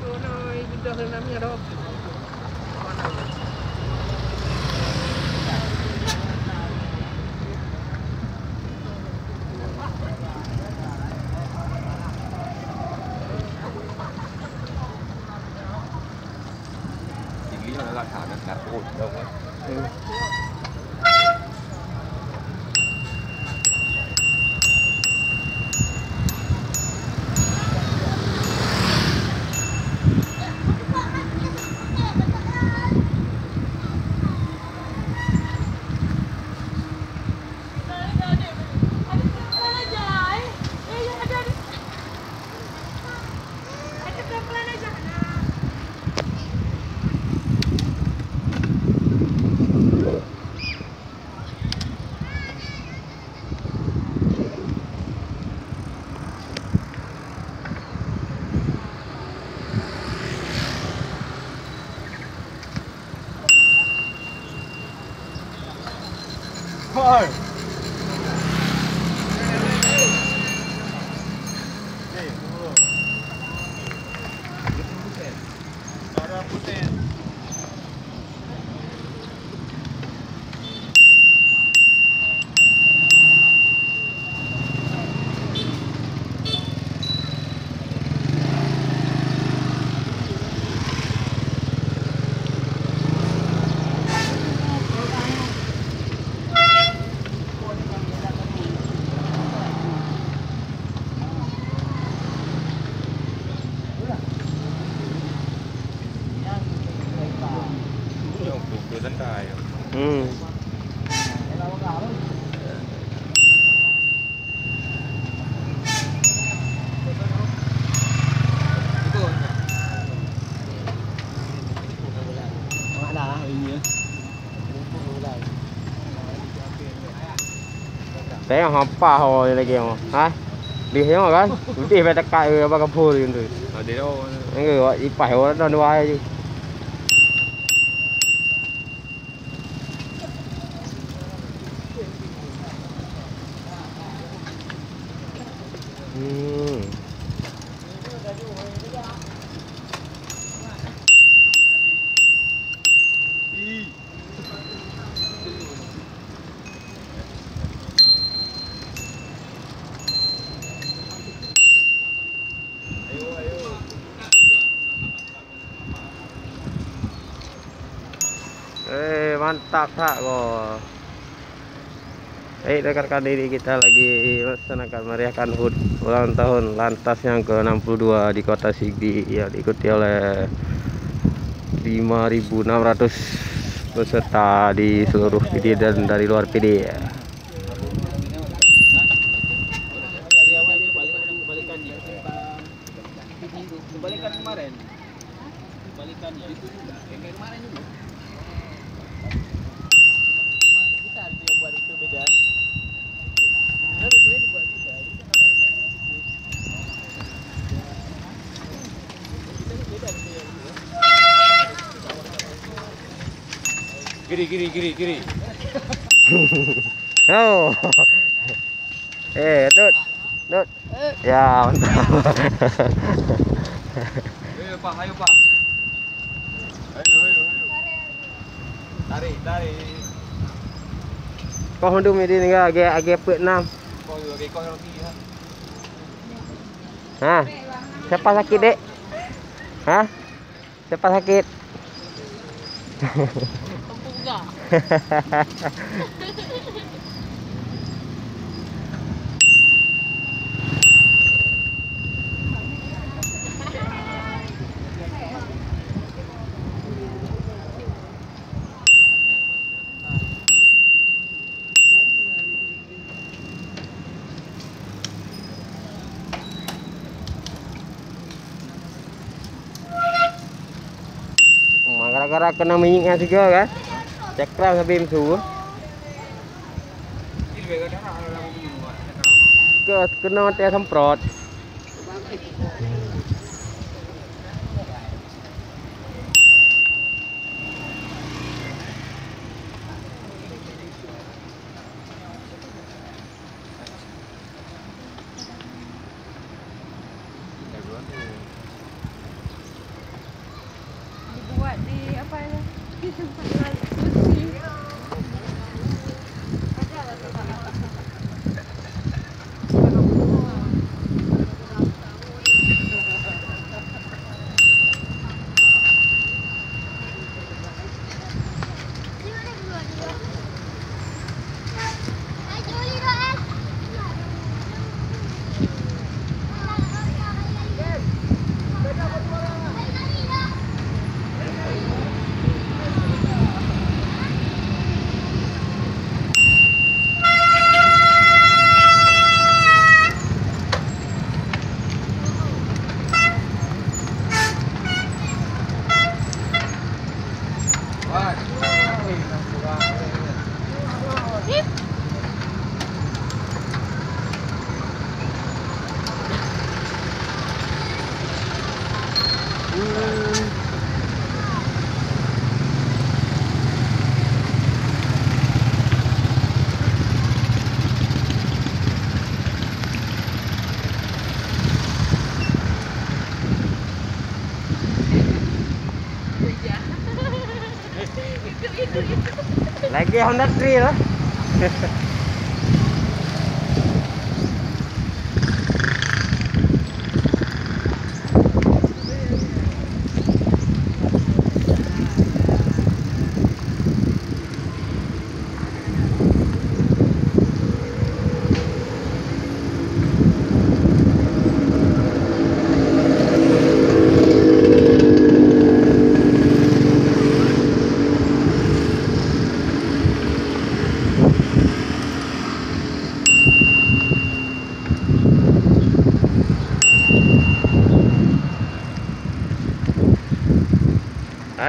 sono i della mia roba. 二。ừ. té họp pha hồi này kìa hả? Đi thế mà, cái đi về đặt cài vào cặp phù rồi rồi đi đâu anh người gọi đi phải hồi đó đâu ai chứ. Mantap tak kok. Eh, rekan-rekan diri kita lagi melaksanakan meriahkan HUT ulang tahun lantas yang ke-62 di kota Sigdi yang diikuti oleh 5.600 peserta di seluruh PD dan dari luar PD. Kembalikan kemarin. Kembalikan ya. Kayak kemarin juga. Cuma kita hari itu yang buat itu beda. Harus dia dibuat kita. Kita ini beda gitu ya. Kiri, kiri, kiri, kiri. Oh. Eh, Dut. Dut. Ya, mantap. Ayo, Pak, ayo, Pak. Ayo, ayo, ayo. Tarik, tarik. Kau hendak medi ni agak agak pek enam. Kau. Ha. Siapa sakit, Dek? Ha? Siapa sakit? gara-gara kena minyaknya juga kan. Cekram habis su. Ini juga kan ada yang begini, Lagi Honda Trail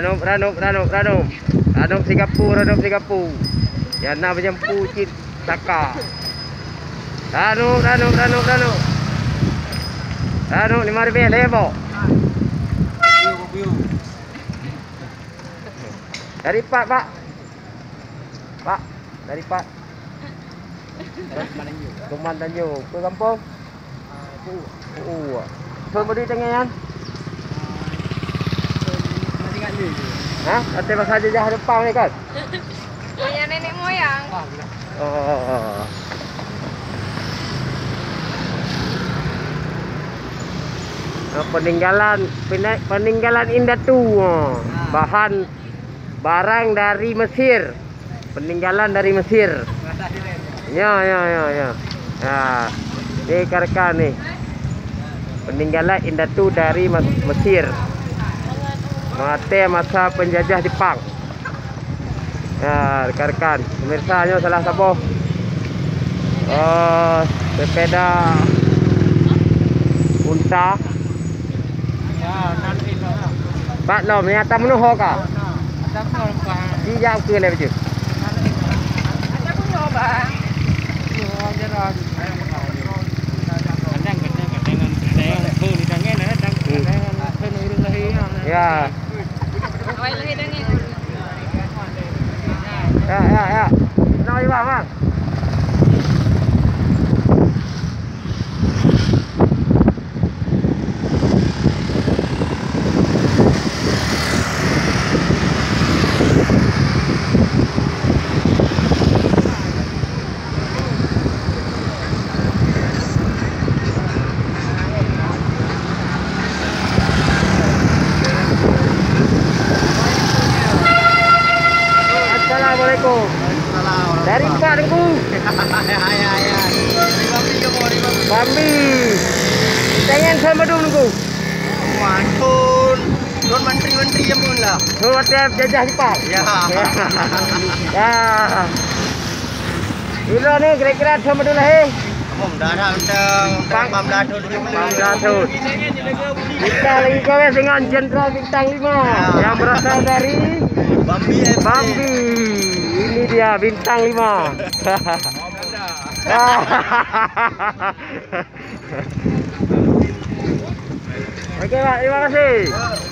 Ranum, ranum, ranum, ranum. Ranum Singapura, ranum Singapura. Yang nak menyempu cit taka. Ranum, ranum, ranum, ranum. Ranum lima ribu lebo. Dari Pak, Pak. Pak, dari Pak. Tuman Tanjung. Ke kampung? Oh. Tuan berdiri tengah yan? Hah? Ada masa jejah depan ni kan? Punya nenek moyang. Oh. Oh, peninggalan peninggalan indah tu oh. bahan barang dari Mesir peninggalan dari Mesir ya ya ya ya ya ini karkan nih peninggalan indah tu dari Mes- Mesir mate masa penjajah Jepang. Ya rekan-rekan. Pemirsa nyo salah sabo oh sepeda unta. Ya, nanti lah. Pak Lom ni atas menuh ka Ada apa orang di jam ke le baju Ada punya bang. Ya. Dengan. ya ya ya. Kenapa bang bang Assalamualaikum dari Pak Dengku Bambi Jangan sama dulu Dengku Mantun. Don menteri-menteri pun lah. Tiap jajah Jepang Ya. Ya Bila ni kira-kira sama dulu Om Bang. Bang Datu dulu. Bang Datuk Kita lagi kawan dengan Jenderal Bintang 5 Yang berasal dari Bambi. Bambi Ini dia Bintang 5 Okey Pak, terima kasih.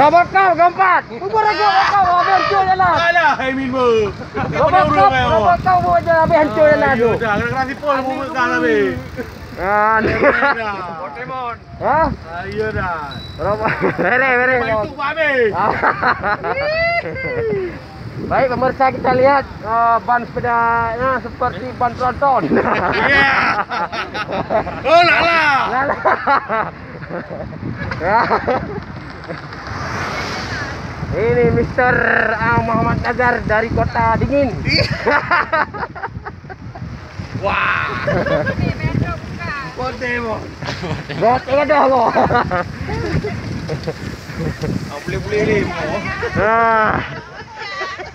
Robot kau keempat. Robot kau habis hancur jalan. Alah, mo. Robot kau, robot kau buat habis hancur jalan tu. Dah kena kena sipol mu habis. Ah, ni. Pokemon. Ha? Ah, iya dah. Robot. Bere bere. Main tu habis. Baik pemirsa kita lihat uh, ban sepedanya seperti ban tronton. Ya. Oh, lah lah. Lala. Ini. Ah, Muhammad Nazar dari kota dingin. Wah. Ini metro bukan. Kau Rot ka dah boleh-boleh ni. Nah.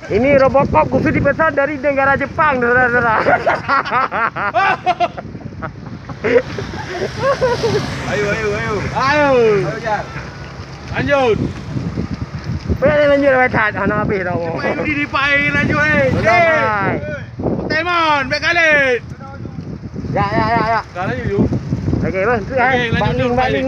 Ini Robocop khusus dipesan dari negara Jepang, saudara-saudara. Ayo, ayo, ayo. Ayo. Lanjut. Boleh lanjut sampai tak anak habis dah mo. Main di dipain lanjut eh. Boleh. Temon. Ya, ya, ya, ya. Bakling, bakling.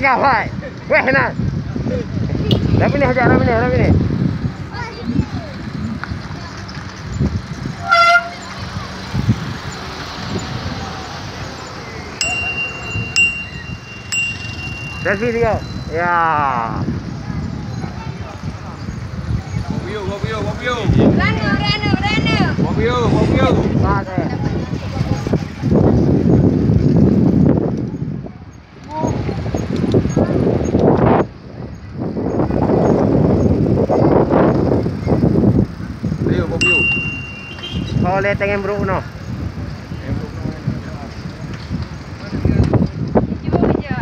kawan. Weh nak. Dah ni hajar, dah ni, dah ni. Dah sini kau. Ya. Mobil, mobil, mobil. Rano, rano, rano. Mobil, mobil. Pakai. Kau lihat tengah bro no. Cuba je.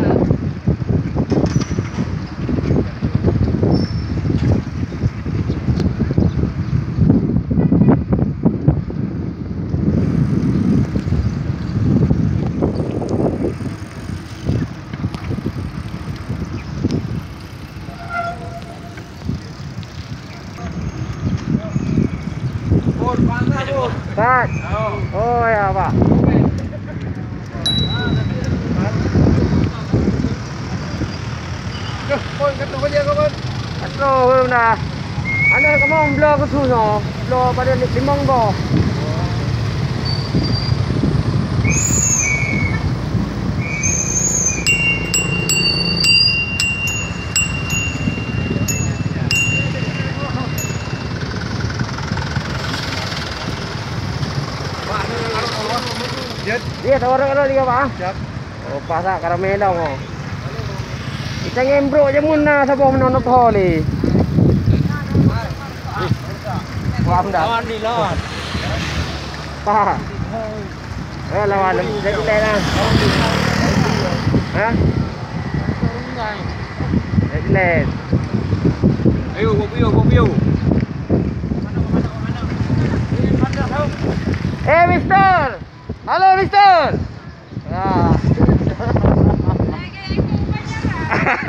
Bor, panas, bor. Pak. Oh. Oh ya, Pak. Duh, pun kata aja kau pun. Atlo belum dah. Anda kamu blok ke tu no? Blok pada limang tahu orang kalau dia Pak. Siap. Oh, pas tak karamel dah mo. Kita ngembro je mun na sabo menonok holi. Wah, dah. Lawan ni lawan. Pak. Eh, lawan jadi lah. Ha? Jadi lah. Ayo, mobil, mobil. Eh, Mister. Halo, Mister. Ya. Nampak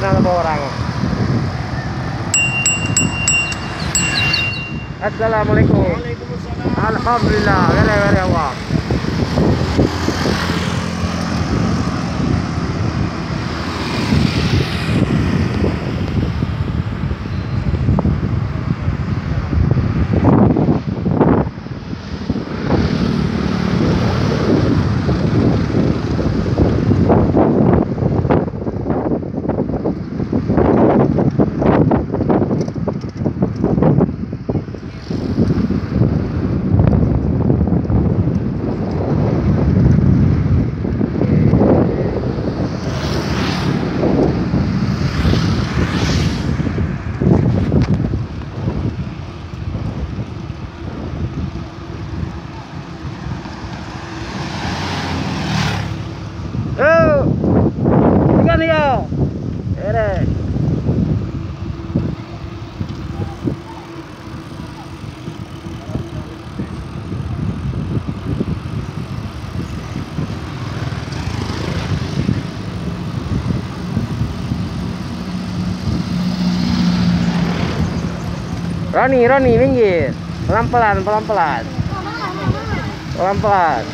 lebih orang. Assalamualaikum. Alhamdulillah. Gale gale Allah. Roni, Roni minggir. Pelan-pelan, pelan-pelan. Pelan-pelan. Bela.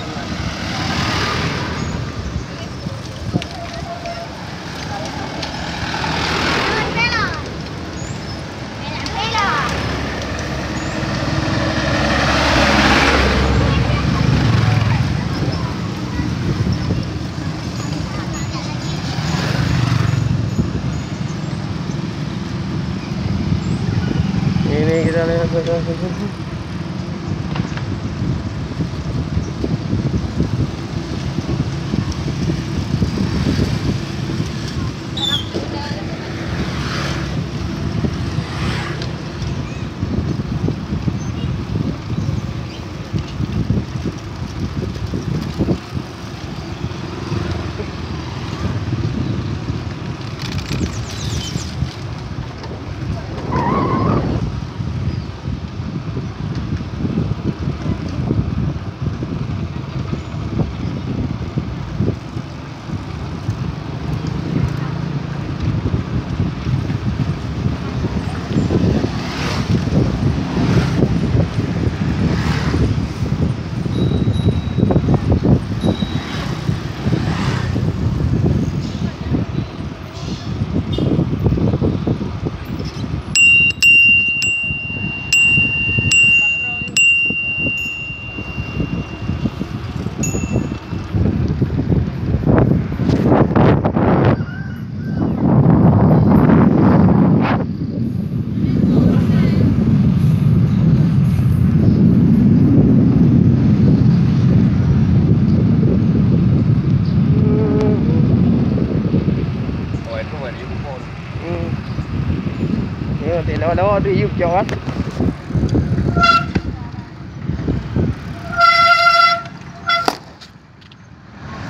Ừ, để nó đó đi giúp cho hết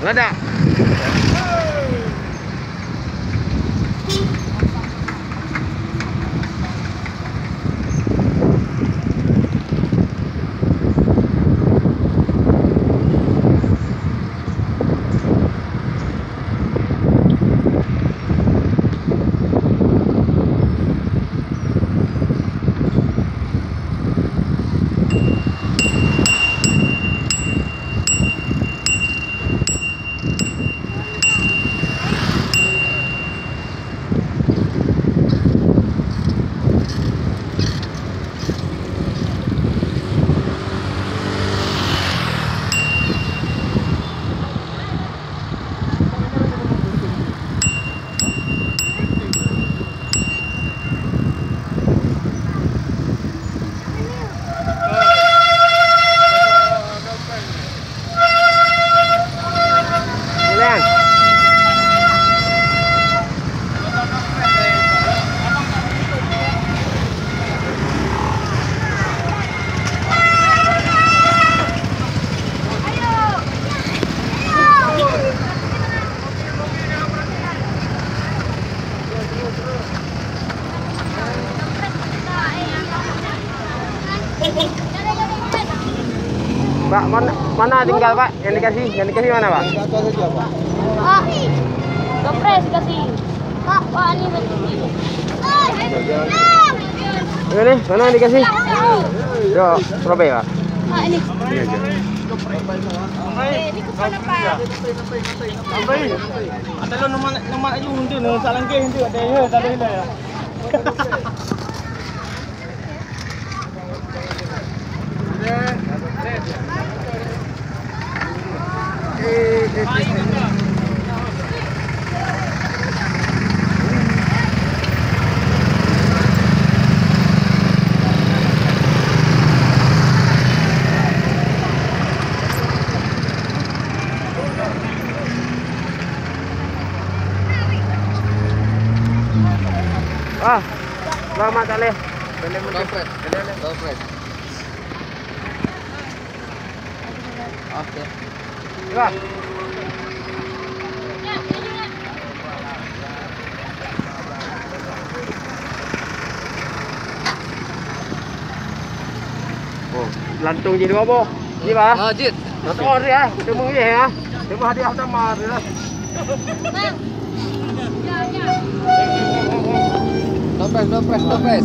lên đã mana, tinggal Pak? Yang dikasih, yang dikasih mana Pak? Pak, gopres kasih. Pak, Pak ini betul. Ini, mana yang dikasih? Yo, Surabaya Pak. Pak ini. Ini? Ada lo salang ke ada ya ada ya ya. Ah, lama kali. Beli menteri. Beli Oke. Okay. Bang. Lantung jadi apa? Ini apa? Oh, jit. Motor ya, ya. Temu hati sama. Ya. Bang. Ya, ya. Dopres, dopres,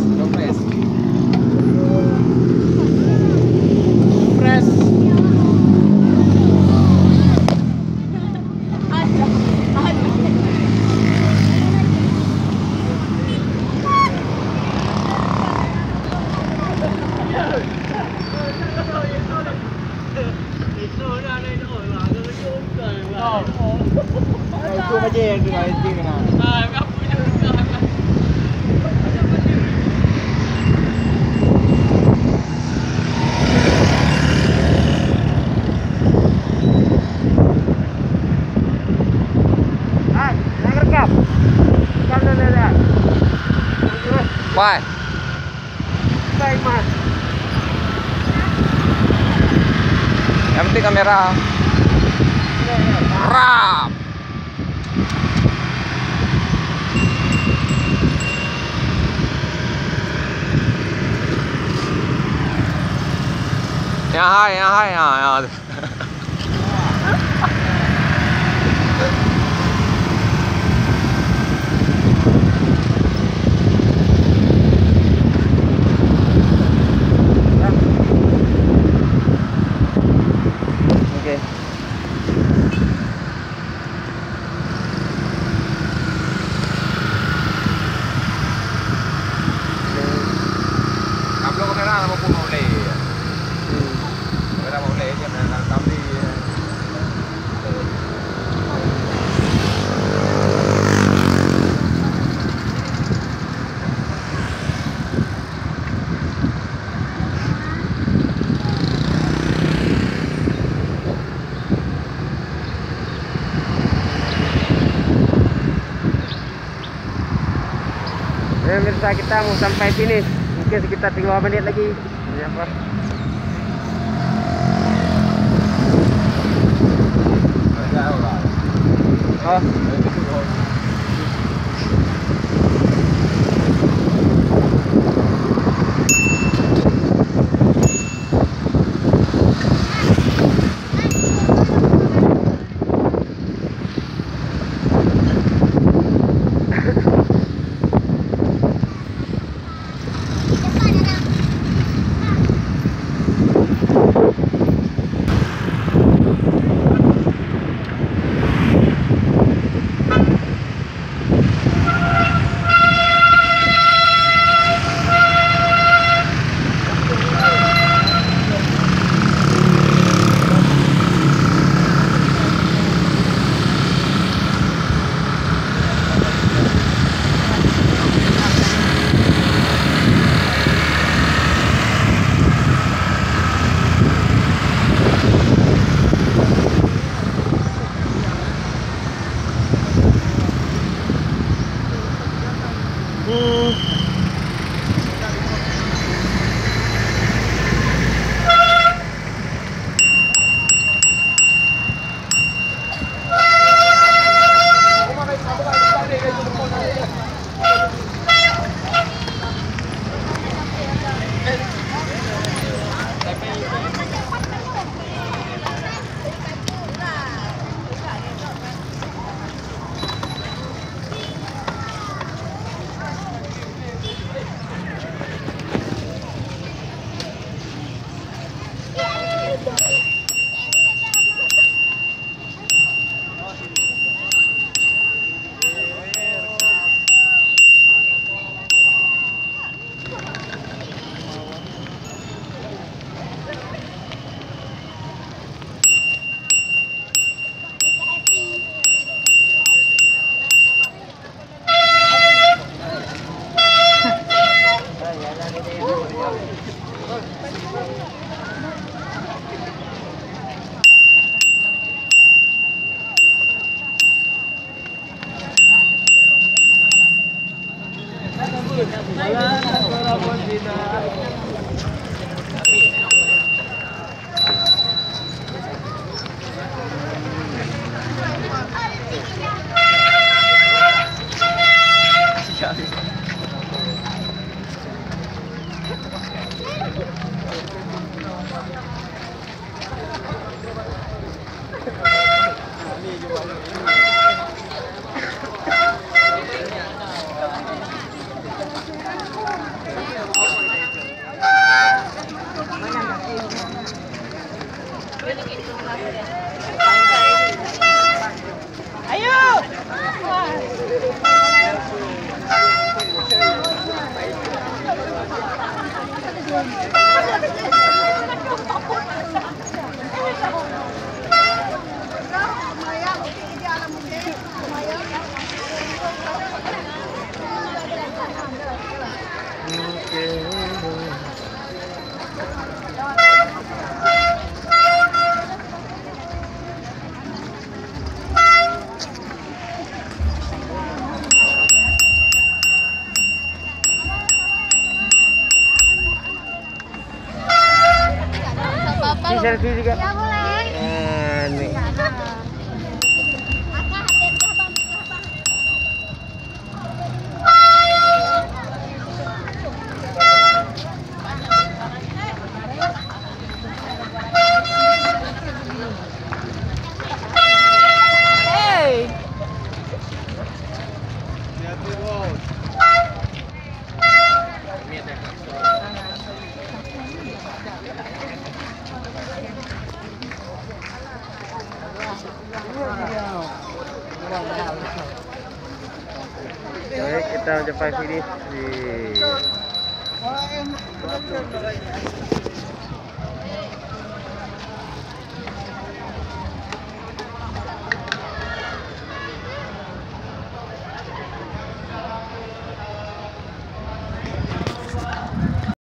Why? Baik mas. Yang penting kamera. Rap. Ya hai, ya hai, ya. ya. Oke. Kablo kamera nama pun mau leh. Kamera mau leh je nak tam di. Pemirsa kita mau sampai finish. Mungkin sekitar 3 menit lagi. Ya, apa? Oh, 嗯 Ayo.